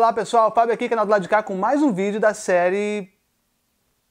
Olá pessoal, Fábio aqui, canal do lado de cá, com mais um vídeo da série...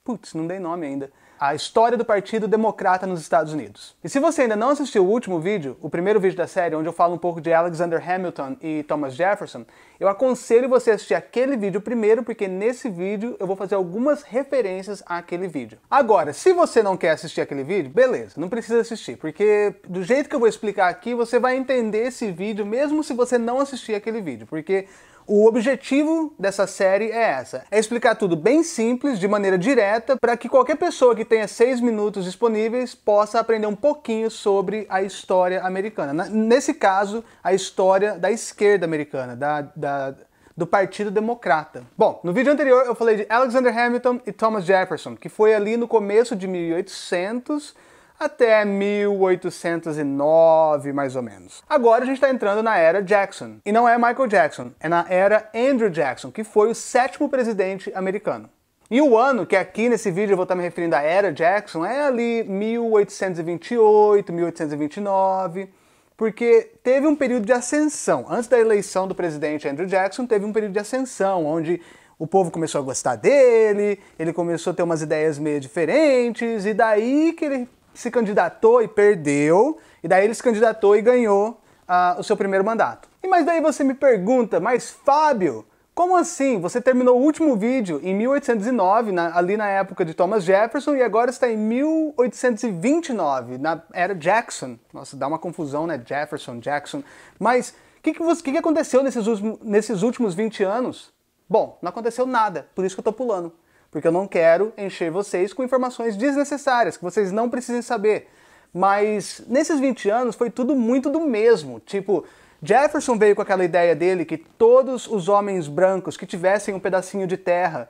Putz, não dei nome ainda a história do Partido Democrata nos Estados Unidos. E se você ainda não assistiu o último vídeo, o primeiro vídeo da série, onde eu falo um pouco de Alexander Hamilton e Thomas Jefferson, eu aconselho você a assistir aquele vídeo primeiro, porque nesse vídeo eu vou fazer algumas referências àquele vídeo. Agora, se você não quer assistir aquele vídeo, beleza, não precisa assistir, porque do jeito que eu vou explicar aqui, você vai entender esse vídeo mesmo se você não assistir aquele vídeo, porque o objetivo dessa série é essa: é explicar tudo bem simples, de maneira direta, para que qualquer pessoa que tenha seis minutos disponíveis possa aprender um pouquinho sobre a história americana. Nesse caso, a história da esquerda americana, da, da do Partido Democrata. Bom, no vídeo anterior eu falei de Alexander Hamilton e Thomas Jefferson, que foi ali no começo de 1800 até 1809, mais ou menos. Agora a gente está entrando na era Jackson. E não é Michael Jackson, é na era Andrew Jackson, que foi o sétimo presidente americano. E o ano que aqui nesse vídeo eu vou estar me referindo à era Jackson é ali 1828, 1829, porque teve um período de ascensão. Antes da eleição do presidente Andrew Jackson, teve um período de ascensão, onde o povo começou a gostar dele, ele começou a ter umas ideias meio diferentes, e daí que ele se candidatou e perdeu, e daí ele se candidatou e ganhou uh, o seu primeiro mandato. E mas daí você me pergunta, mas Fábio, como assim? Você terminou o último vídeo em 1809, na, ali na época de Thomas Jefferson, e agora está em 1829, na era Jackson. Nossa, dá uma confusão, né? Jefferson, Jackson. Mas o que, que, que, que aconteceu nesses, nesses últimos 20 anos? Bom, não aconteceu nada, por isso que eu estou pulando porque eu não quero encher vocês com informações desnecessárias que vocês não precisem saber. Mas nesses 20 anos foi tudo muito do mesmo. Tipo, Jefferson veio com aquela ideia dele que todos os homens brancos que tivessem um pedacinho de terra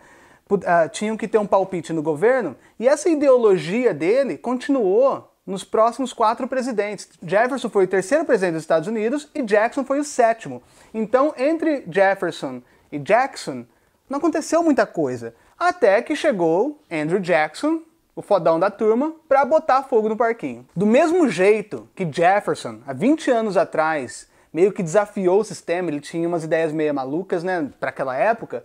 uh, tinham que ter um palpite no governo, e essa ideologia dele continuou nos próximos quatro presidentes. Jefferson foi o terceiro presidente dos Estados Unidos e Jackson foi o sétimo. Então, entre Jefferson e Jackson, não aconteceu muita coisa. Até que chegou Andrew Jackson, o fodão da turma, para botar fogo no parquinho. Do mesmo jeito que Jefferson, há 20 anos atrás, meio que desafiou o sistema, ele tinha umas ideias meio malucas, né, para aquela época.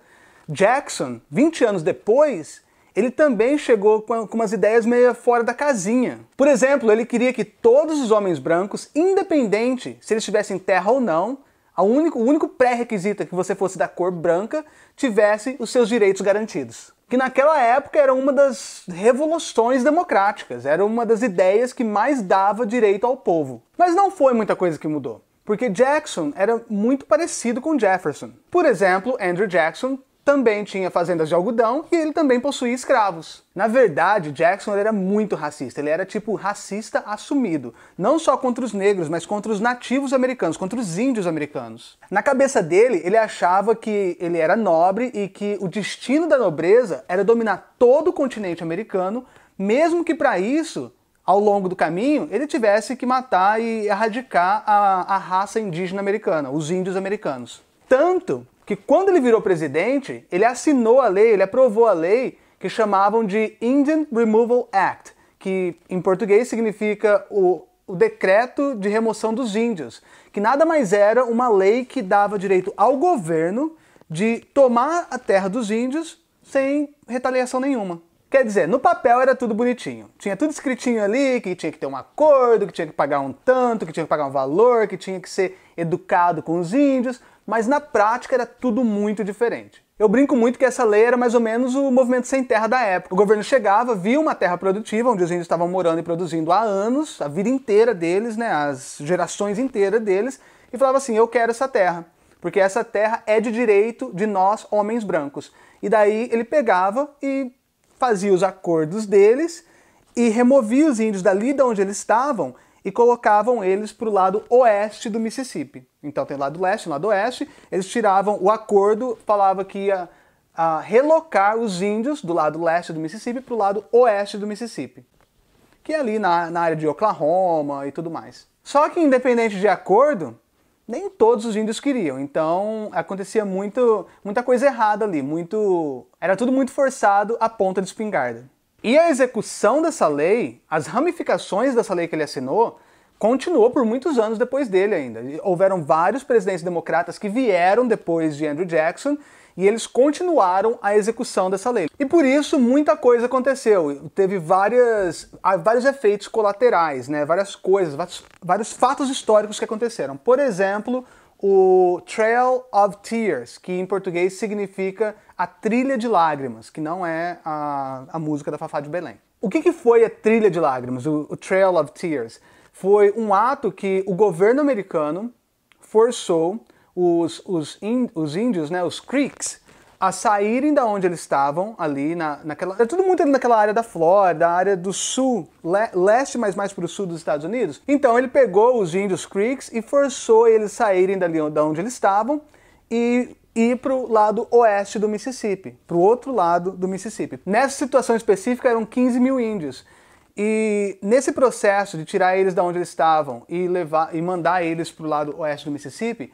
Jackson, 20 anos depois, ele também chegou com, umas ideias meio fora da casinha. Por exemplo, ele queria que todos os homens brancos, independente se eles tivessem terra ou não, único, o único pré-requisito é que você fosse da cor branca tivesse os seus direitos garantidos. Que naquela época era uma das revoluções democráticas, era uma das ideias que mais dava direito ao povo. Mas não foi muita coisa que mudou porque Jackson era muito parecido com Jefferson. Por exemplo, Andrew Jackson também tinha fazendas de algodão e ele também possuía escravos. Na verdade, Jackson era muito racista, ele era tipo racista assumido, não só contra os negros, mas contra os nativos americanos, contra os índios americanos. Na cabeça dele, ele achava que ele era nobre e que o destino da nobreza era dominar todo o continente americano, mesmo que para isso ao longo do caminho, ele tivesse que matar e erradicar a, a, raça indígena americana, os índios americanos. Tanto que quando ele virou presidente, ele assinou a lei, ele aprovou a lei que chamavam de Indian Removal Act, que em português significa o, o decreto de remoção dos índios, que nada mais era uma lei que dava direito ao governo de tomar a terra dos índios sem retaliação nenhuma. Quer dizer, no papel era tudo bonitinho. Tinha tudo escritinho ali, que tinha que ter um acordo, que tinha que pagar um tanto, que tinha que pagar um valor, que tinha que ser educado com os índios, mas na prática era tudo muito diferente. Eu brinco muito que essa lei era mais ou menos o movimento sem terra da época. O governo chegava, via uma terra produtiva, onde os índios estavam morando e produzindo há anos, a vida inteira deles, né, as gerações inteiras deles, e falava assim: eu quero essa terra, porque essa terra é de direito de nós, homens brancos. E daí ele pegava e fazia os acordos deles e removia os índios dali de onde eles estavam e colocavam eles para o lado oeste do Mississippi. Então tem o lado leste o lado oeste. Eles tiravam o acordo, falava que ia a, relocar os índios do lado leste do Mississippi para o lado oeste do Mississippi, que é ali na, na área de Oklahoma e tudo mais. Só que independente de acordo, nem todos os índios queriam. Então acontecia muito, muita coisa errada ali, muito, era tudo muito forçado à ponta de espingarda. E a execução dessa lei, as ramificações dessa lei que ele assinou, continuou por muitos anos depois dele ainda. Houveram vários presidentes democratas que vieram depois de Andrew Jackson e eles continuaram a execução dessa lei. E por isso muita coisa aconteceu. Teve várias, vários efeitos colaterais, né? várias coisas, vários, vários fatos históricos que aconteceram. Por exemplo, o Trail of Tears, que em português significa a trilha de lágrimas, que não é a, a música da Fafá de Belém. O que, que foi a trilha de lágrimas, o, o Trail of Tears? Foi um ato que o governo americano forçou os, os, os índios, né, os Creeks, a saírem da onde eles estavam, ali na, naquela. É tudo muito ali naquela área da Flórida, área do sul, le, leste, mas mais para o sul dos Estados Unidos. Então ele pegou os índios Creeks e forçou eles saírem dali da onde eles estavam e ir para o lado oeste do Mississippi, para o outro lado do Mississippi. Nessa situação específica eram 15 mil índios. E nesse processo de tirar eles da onde eles estavam e levar e mandar eles para o lado oeste do Mississippi,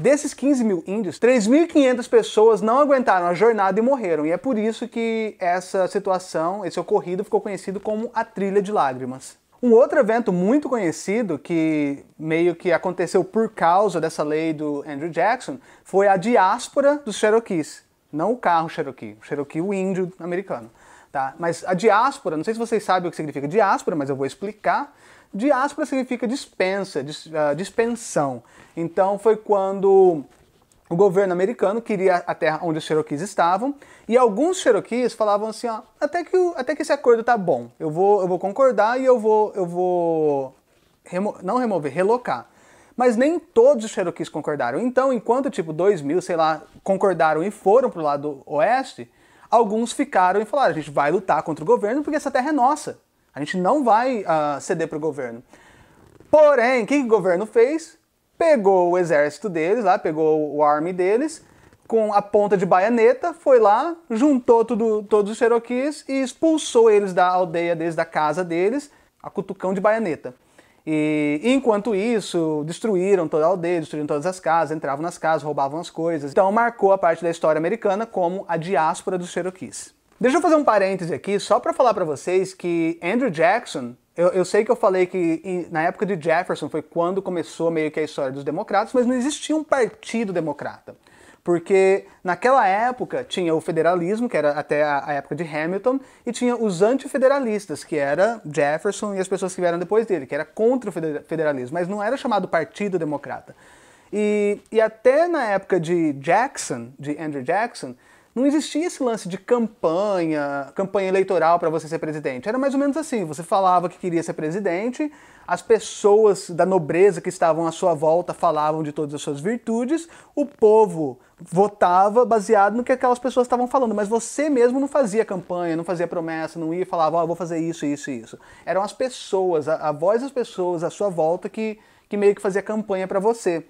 Desses 15 mil índios, 3.500 pessoas não aguentaram a jornada e morreram. E é por isso que essa situação, esse ocorrido, ficou conhecido como a Trilha de Lágrimas. Um outro evento muito conhecido, que meio que aconteceu por causa dessa lei do Andrew Jackson, foi a diáspora dos Cherokees. Não o carro Cherokee, o Cherokee, o índio americano. Tá? Mas a diáspora, não sei se vocês sabem o que significa diáspora, mas eu vou explicar. Diáspora significa dispensa, dis, uh, dispensão. Então foi quando o governo americano queria a terra onde os Cherokees estavam, e alguns Cherokees falavam assim, ó, até que, até que esse acordo tá bom, eu vou, eu vou concordar e eu vou, eu vou remo, não remover, relocar. Mas nem todos os Cherokees concordaram. Então, enquanto tipo 2 mil, sei lá, concordaram e foram pro lado oeste, alguns ficaram e falaram, a gente vai lutar contra o governo porque essa terra é nossa. A gente não vai uh, ceder para o governo. Porém, o que, que o governo fez? Pegou o exército deles, lá, pegou o army deles, com a ponta de baianeta, foi lá, juntou tudo, todos os Cherokees e expulsou eles da aldeia deles, da casa deles, a cutucão de baianeta. E enquanto isso, destruíram toda a aldeia, destruíram todas as casas, entravam nas casas, roubavam as coisas. Então marcou a parte da história americana como a diáspora dos Cherokees. Deixa eu fazer um parêntese aqui só para falar para vocês que Andrew Jackson, eu, eu, sei que eu falei que na época de Jefferson foi quando começou meio que a história dos democratas, mas não existia um partido democrata. Porque naquela época tinha o federalismo, que era até a, a época de Hamilton, e tinha os antifederalistas, que era Jefferson e as pessoas que vieram depois dele, que era contra o federalismo, mas não era chamado Partido Democrata. E, e até na época de Jackson, de Andrew Jackson, não existia esse lance de campanha, campanha eleitoral para você ser presidente. Era mais ou menos assim: você falava que queria ser presidente, as pessoas da nobreza que estavam à sua volta falavam de todas as suas virtudes, o povo votava baseado no que aquelas pessoas estavam falando, mas você mesmo não fazia campanha, não fazia promessa, não ia e falava, ó, oh, vou fazer isso, isso e isso. Eram as pessoas, a, a voz das pessoas à sua volta que, que meio que fazia campanha para você.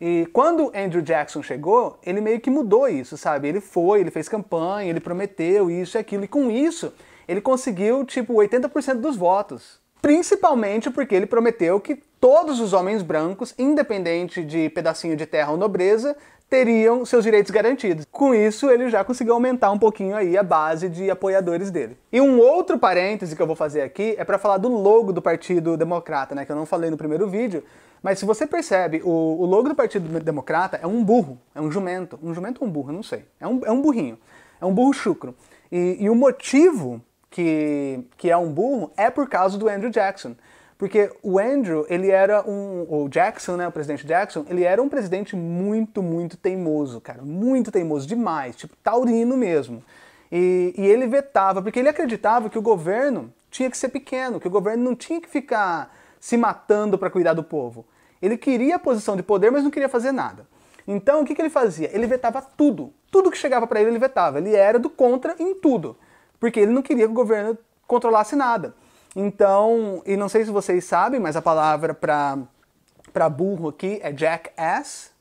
E quando Andrew Jackson chegou, ele meio que mudou isso, sabe? Ele foi, ele fez campanha, ele prometeu isso e aquilo, e com isso ele conseguiu tipo 80% dos votos. Principalmente porque ele prometeu que todos os homens brancos, independente de pedacinho de terra ou nobreza, teriam seus direitos garantidos. Com isso, ele já conseguiu aumentar um pouquinho aí a base de apoiadores dele. E um outro parêntese que eu vou fazer aqui é para falar do logo do Partido Democrata, né, que eu não falei no primeiro vídeo, mas se você percebe, o, o, logo do Partido Democrata é um burro, é um jumento. Um jumento ou um burro, não sei. É um, é um burrinho. É um burro chucro. E, e, o motivo que, que é um burro é por causa do Andrew Jackson. Porque o Andrew, ele era um. O Jackson, né? O presidente Jackson, ele era um presidente muito, muito teimoso, cara. Muito teimoso demais. Tipo, taurino mesmo. E, e ele vetava, porque ele acreditava que o governo tinha que ser pequeno, que o governo não tinha que ficar se matando para cuidar do povo. Ele queria a posição de poder, mas não queria fazer nada. Então, o que, que ele fazia? Ele vetava tudo. Tudo que chegava para ele, ele vetava. Ele era do contra em tudo. Porque ele não queria que o governo controlasse nada. Então, e não sei se vocês sabem, mas a palavra para burro aqui é jackass,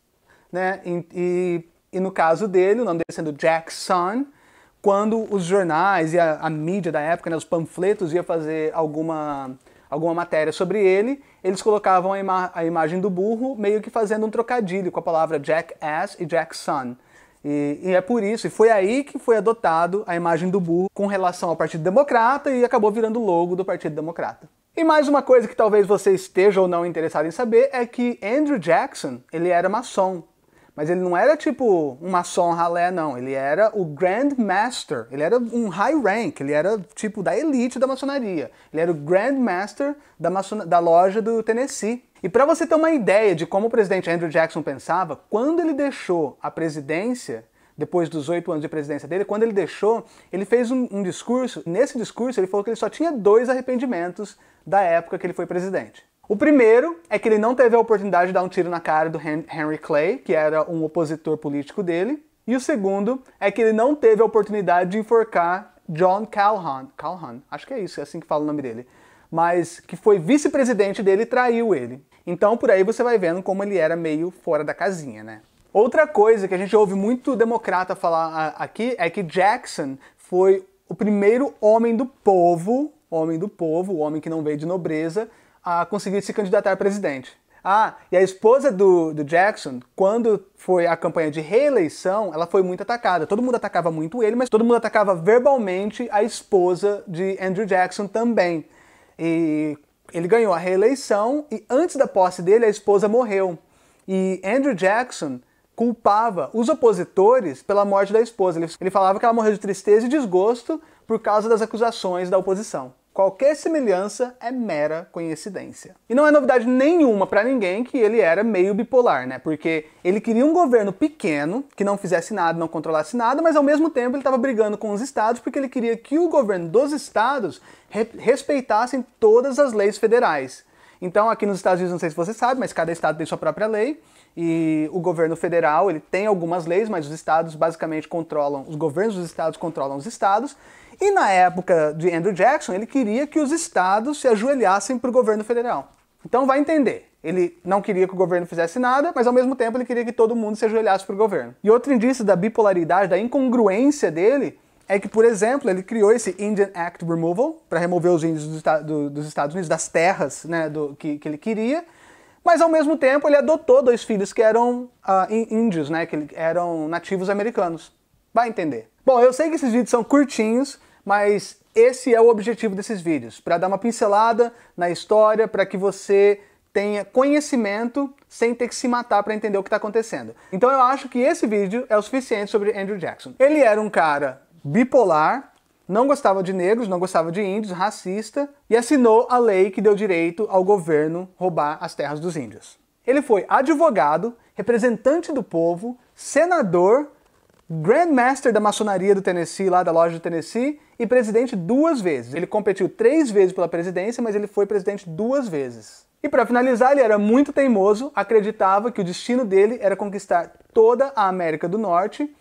né? E, e, e, no caso dele, o nome dele sendo Jackson, quando os jornais e a, a mídia da época, né, os panfletos, ia fazer alguma alguma matéria sobre ele, eles colocavam a, ima a imagem do burro meio que fazendo um trocadilho com a palavra jackass e jackson. E, e, é por isso, e foi aí que foi adotado a imagem do burro com relação ao Partido Democrata e acabou virando o logo do Partido Democrata. E mais uma coisa que talvez você esteja ou não interessado em saber é que Andrew Jackson, ele era maçom. Mas ele não era tipo um maçom ralé, não. Ele era o Grand Master. Ele era um high rank. Ele era tipo da elite da maçonaria. Ele era o Grand Master da, maçon... da loja do Tennessee. E para você ter uma ideia de como o presidente Andrew Jackson pensava, quando ele deixou a presidência, depois dos oito anos de presidência dele, quando ele deixou, ele fez um, um discurso. Nesse discurso, ele falou que ele só tinha dois arrependimentos da época que ele foi presidente. O primeiro é que ele não teve a oportunidade de dar um tiro na cara do Henry Clay, que era um opositor político dele. E o segundo é que ele não teve a oportunidade de enforcar John Calhoun. Calhoun, acho que é isso, é assim que fala o nome dele. Mas que foi vice-presidente dele e traiu ele. Então por aí você vai vendo como ele era meio fora da casinha, né? Outra coisa que a gente ouve muito democrata falar aqui é que Jackson foi o primeiro homem do povo, homem do povo, o homem que não veio de nobreza, a conseguir se candidatar a presidente. Ah, e a esposa do, do, Jackson, quando foi a campanha de reeleição, ela foi muito atacada. Todo mundo atacava muito ele, mas todo mundo atacava verbalmente a esposa de Andrew Jackson também. E ele ganhou a reeleição e antes da posse dele a esposa morreu. E Andrew Jackson culpava os opositores pela morte da esposa. Ele, falava que ela morreu de tristeza e desgosto por causa das acusações da oposição. Qualquer semelhança é mera coincidência. E não é novidade nenhuma para ninguém que ele era meio bipolar, né? Porque ele queria um governo pequeno, que não fizesse nada, não controlasse nada, mas ao mesmo tempo ele estava brigando com os estados porque ele queria que o governo dos estados re respeitassem todas as leis federais. Então, aqui nos Estados Unidos, não sei se você sabe, mas cada estado tem sua própria lei e o governo federal ele tem algumas leis, mas os estados basicamente controlam, os governos dos estados controlam os estados e na época de Andrew Jackson, ele queria que os estados se ajoelhassem para o governo federal. Então vai entender. Ele não queria que o governo fizesse nada, mas ao mesmo tempo ele queria que todo mundo se ajoelhasse para o governo. E outro indício da bipolaridade, da incongruência dele, é que, por exemplo, ele criou esse Indian Act Removal para remover os índios do, do, dos Estados Unidos das terras né, do, que, que, ele queria, mas ao mesmo tempo ele adotou dois filhos que eram uh, índios, né, que eram nativos americanos. Vai entender. Bom, eu sei que esses vídeos são curtinhos, mas esse é o objetivo desses vídeos, para dar uma pincelada na história, para que você tenha conhecimento sem ter que se matar para entender o que está acontecendo. Então eu acho que esse vídeo é o suficiente sobre Andrew Jackson. Ele era um cara bipolar, não gostava de negros, não gostava de índios, racista, e assinou a lei que deu direito ao governo roubar as terras dos índios. Ele foi advogado, representante do povo, senador Grand Master da maçonaria do Tennessee, lá da loja do Tennessee, e presidente duas vezes. Ele competiu três vezes pela presidência, mas ele foi presidente duas vezes. E para finalizar, ele era muito teimoso, acreditava que o destino dele era conquistar toda a América do Norte,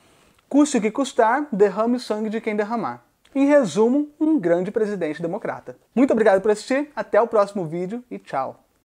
custe o que custar, derrame o sangue de quem derramar. Em resumo, um grande presidente democrata. Muito obrigado por assistir, até o próximo vídeo e tchau!